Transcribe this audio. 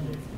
Amen.